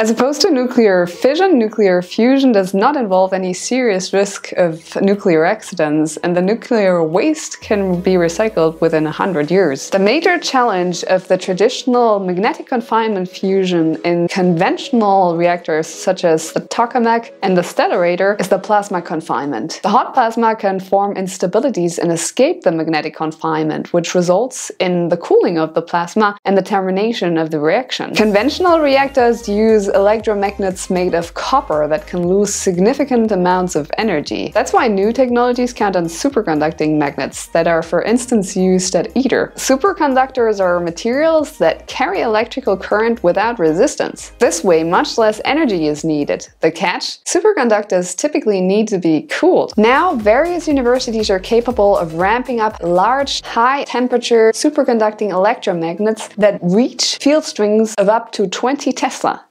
As opposed to nuclear fission, nuclear fusion does not involve any serious risk of nuclear accidents, and the nuclear waste can be recycled within 100 years. The major challenge of the traditional magnetic confinement fusion in conventional reactors such as the tokamak and the stellarator is the plasma confinement. The hot plasma can form instabilities and escape the magnetic confinement, which results in the cooling of the plasma and the termination of the reaction. Conventional reactors use electromagnets made of copper that can lose significant amounts of energy. That's why new technologies count on superconducting magnets that are for instance used at ITER. Superconductors are materials that carry electrical current without resistance. This way much less energy is needed. The catch? Superconductors typically need to be cooled. Now various universities are capable of ramping up large high temperature superconducting electromagnets that reach field strengths of up to 20 Tesla.